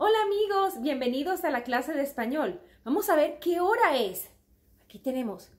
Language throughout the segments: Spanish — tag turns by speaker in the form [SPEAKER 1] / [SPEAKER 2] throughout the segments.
[SPEAKER 1] Hola amigos, bienvenidos a la clase de español. Vamos a ver qué hora es. Aquí tenemos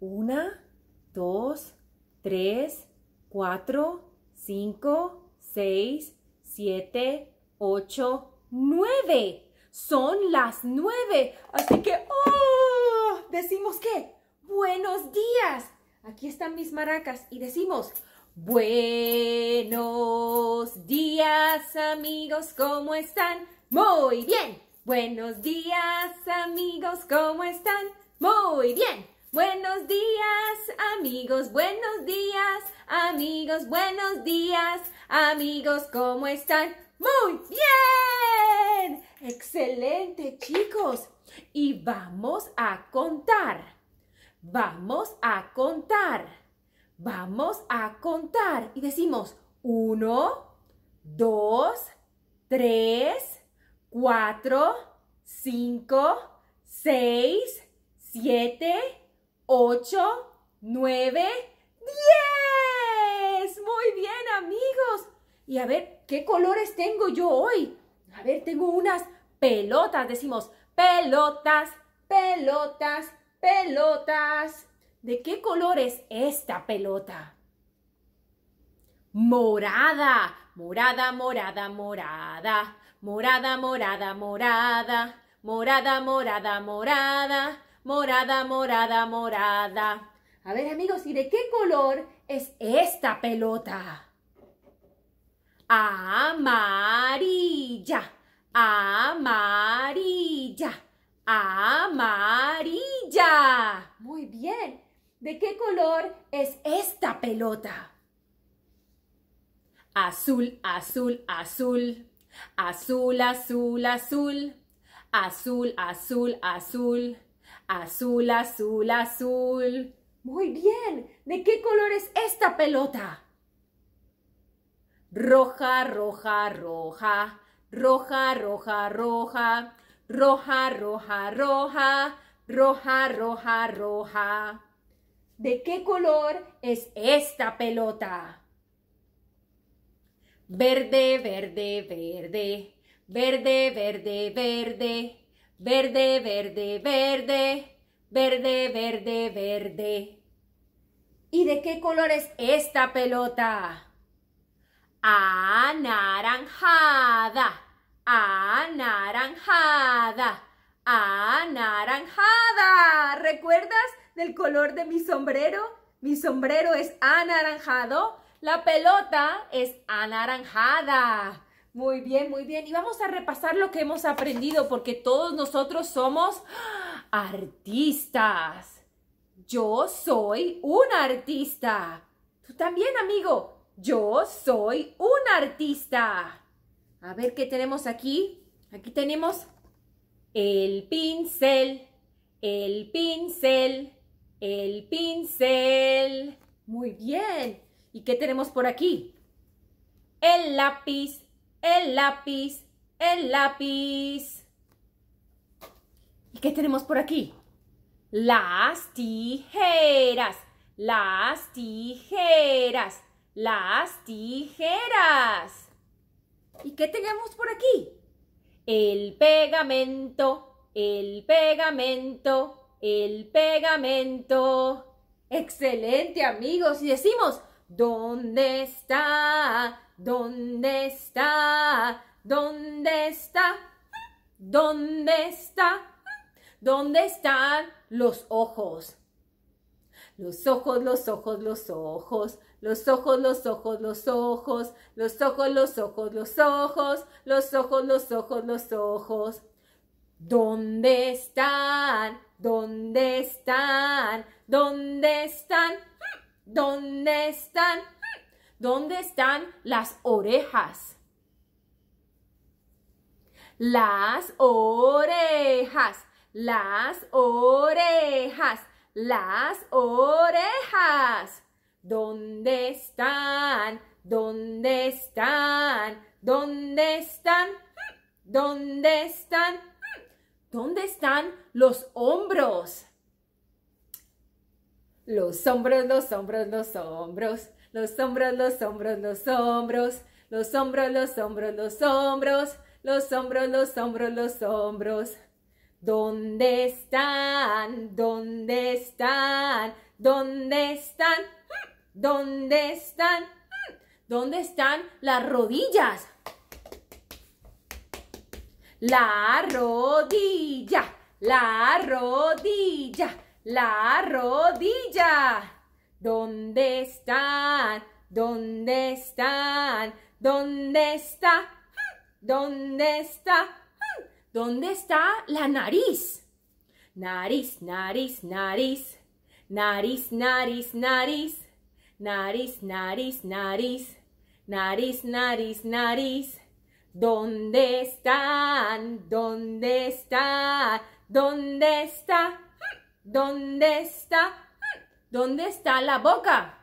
[SPEAKER 1] una, dos, tres, cuatro, cinco, seis, siete, ocho, nueve. Son las nueve. Así que, ¡oh! Decimos que, buenos días. Aquí están mis maracas y decimos, buenos días amigos, ¿cómo están? Muy bien. Buenos días amigos, ¿cómo están? Muy bien. Buenos días amigos, buenos días amigos, buenos días amigos, ¿cómo están? Muy bien. Excelente chicos. Y vamos a contar. Vamos a contar. Vamos a contar. Y decimos uno, dos, tres, cuatro, cinco, seis, siete, ocho, nueve, diez. Muy bien, amigos. Y a ver, ¿qué colores tengo yo hoy? A ver, tengo unas pelotas. Decimos pelotas, pelotas, pelotas. ¿De qué color es esta pelota? Morada, morada, morada, morada, morada, morada, morada, morada, morada, morada, morada, morada, morada. A ver amigos, ¿y de qué color es esta pelota? Amarilla, amarilla, amarilla. Muy bien. ¿De qué color es esta pelota? Azul, azul, azul. Azul, azul, azul. Azul, azul, azul. Azul, azul, azul. Muy bien. ¿De qué color es esta pelota? Roja, roja, roja. Roja, roja, roja. Roja, roja, roja. Roja, roja, roja. ¿De qué color es esta pelota? Verde, verde, verde. Verde, verde, verde. Verde, verde, verde. Verde, verde, verde. ¿Y de qué color es esta pelota? Anaranjada. Anaranjada. Anaranjada. ¿Recuerdas del color de mi sombrero? Mi sombrero es anaranjado. La pelota es anaranjada. Muy bien, muy bien. Y vamos a repasar lo que hemos aprendido porque todos nosotros somos artistas. Yo soy un artista. Tú también, amigo. Yo soy un artista. A ver qué tenemos aquí. Aquí tenemos el pincel, el pincel, el pincel. Muy bien. ¿Y qué tenemos por aquí? El lápiz, el lápiz, el lápiz. ¿Y qué tenemos por aquí? Las tijeras, las tijeras, las tijeras. ¿Y qué tenemos por aquí? El pegamento, el pegamento, el pegamento. Excelente, amigos. Y decimos, ¿dónde está? ¿Dónde está? ¿Dónde está? ¿Dónde está? ¿Dónde están los ojos? Los ojos, los ojos, los ojos, los ojos, los ojos, los ojos, los ojos, los ojos, los ojos, los ojos, los ojos, los ojos. ¿Dónde están? ¿Dónde están? ¿Dónde están? ¿Dónde están? ¿Dónde están las orejas? Las orejas, las orejas, las orejas. ¿Dónde están? ¿Dónde están? ¿Dónde están? ¿Dónde están? ¿Dónde están los hombros? Los hombros, los hombros, los hombros. Los hombros, los hombros, los hombros. Los hombros, los hombros, los hombros. los hombros, los hombros, los hombros. ¿Dónde están? ¿Dónde están? ¿Dónde están? ¿Dónde están? ¿Dónde están las rodillas? La rodilla, la rodilla, la rodilla. ¿Dónde están? ¿Dónde están? ¿Dónde está? ¿Dónde está? ¿Dónde está la nariz? Nariz, nariz, nariz. Nariz, nariz, nariz. Nariz, nariz, nariz. Nariz, nariz, nariz. ¿Dónde están? ¿Dónde está? ¿Dónde está? ¿Dónde está? ¿Dónde está la boca?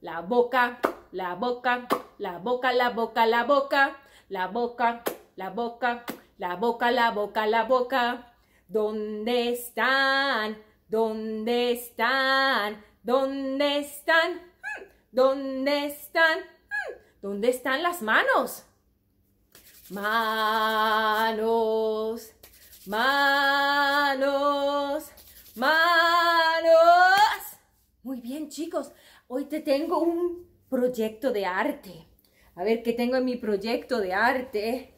[SPEAKER 1] La boca, la boca, la boca, la boca, la boca, la boca, la boca, la boca, la boca, la boca. ¿Dónde están? ¿Dónde están? ¿Dónde están? ¿Dónde están? ¿Dónde están las manos? Manos, manos, manos. Muy bien, chicos. Hoy te tengo un proyecto de arte. A ver qué tengo en mi proyecto de arte.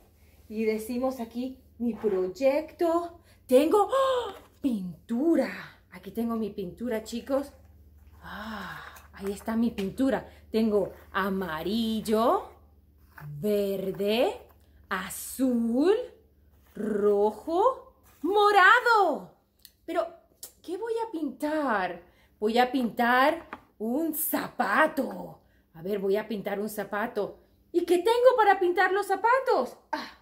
[SPEAKER 1] Y decimos aquí, mi proyecto. Tengo ¡oh! pintura. Aquí tengo mi pintura, chicos. Ah. Ahí está mi pintura. Tengo amarillo, verde, azul, rojo, morado. Pero, ¿qué voy a pintar? Voy a pintar un zapato. A ver, voy a pintar un zapato. ¿Y qué tengo para pintar los zapatos? Ah,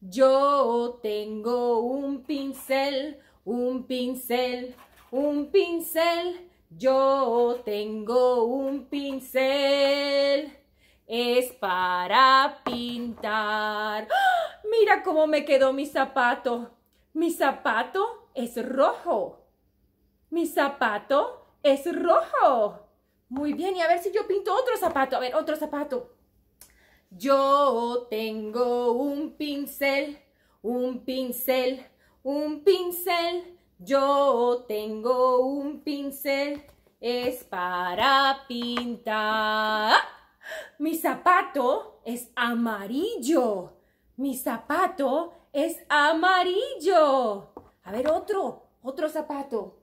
[SPEAKER 1] yo tengo un pincel, un pincel, un pincel yo tengo un pincel. Es para pintar. ¡Ah! Mira cómo me quedó mi zapato. Mi zapato es rojo. Mi zapato es rojo. Muy bien, y a ver si yo pinto otro zapato. A ver, otro zapato. Yo tengo un pincel, un pincel, un pincel. Yo tengo un pincel, es para pintar. Mi zapato es amarillo. Mi zapato es amarillo. A ver, otro, otro zapato.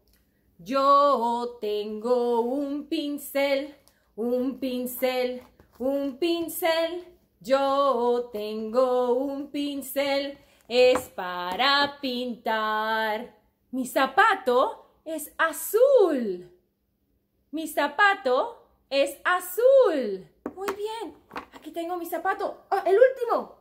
[SPEAKER 1] Yo tengo un pincel, un pincel, un pincel. Yo tengo un pincel, es para pintar. Mi zapato es azul. Mi zapato es azul. Muy bien. Aquí tengo mi zapato. Oh, el último.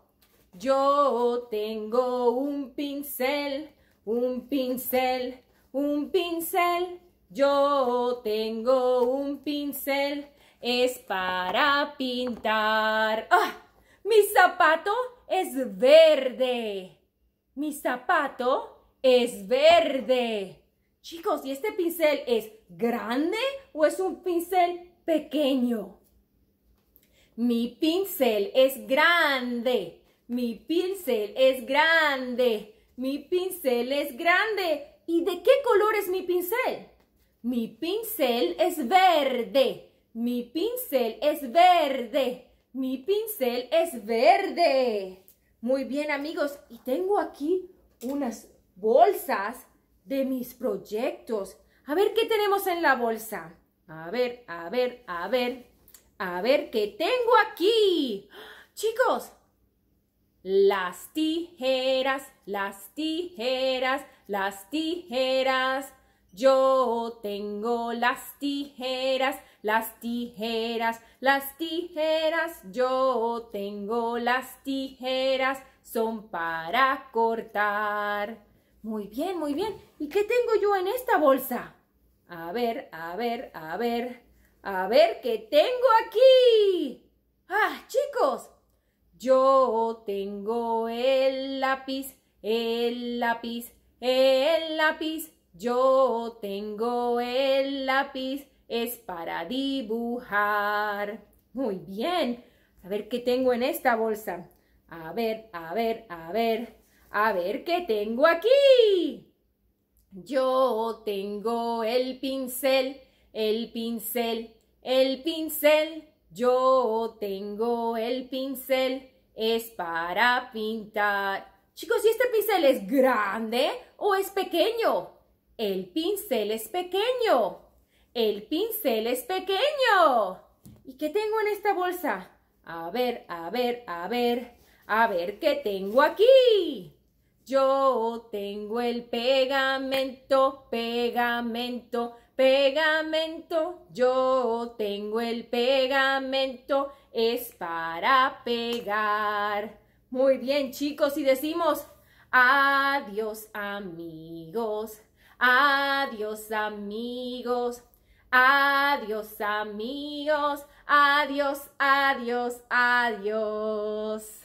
[SPEAKER 1] Yo tengo un pincel, un pincel, un pincel. Yo tengo un pincel. Es para pintar. ¡Ah! Mi zapato es verde. Mi zapato es verde. Chicos, ¿y este pincel es grande o es un pincel pequeño? Mi pincel es grande. Mi pincel es grande. Mi pincel es grande. ¿Y de qué color es mi pincel? Mi pincel es verde. Mi pincel es verde. Mi pincel es verde. Muy bien, amigos. Y tengo aquí unas bolsas de mis proyectos. A ver qué tenemos en la bolsa. A ver, a ver, a ver. A ver qué tengo aquí. Chicos, las tijeras, las tijeras, las tijeras. Yo tengo las tijeras, las tijeras, las tijeras. Yo tengo las tijeras, son para cortar. Muy bien, muy bien. ¿Y qué tengo yo en esta bolsa? A ver, a ver, a ver. A ver, ¿qué tengo aquí? Ah, chicos. Yo tengo el lápiz, el lápiz, el lápiz. Yo tengo el lápiz. Es para dibujar. Muy bien. A ver qué tengo en esta bolsa. A ver, a ver, a ver. A ver qué tengo aquí. Yo tengo el pincel, el pincel, el pincel. Yo tengo el pincel, es para pintar. Chicos, ¿y este pincel es grande o es pequeño? El pincel es pequeño. El pincel es pequeño. ¿Y qué tengo en esta bolsa? A ver, a ver, a ver, a ver qué tengo aquí. Yo tengo el pegamento, pegamento, pegamento. Yo tengo el pegamento, es para pegar. Muy bien, chicos, y decimos adiós, amigos. Adiós, amigos. Adiós, amigos. Adiós, adiós, adiós.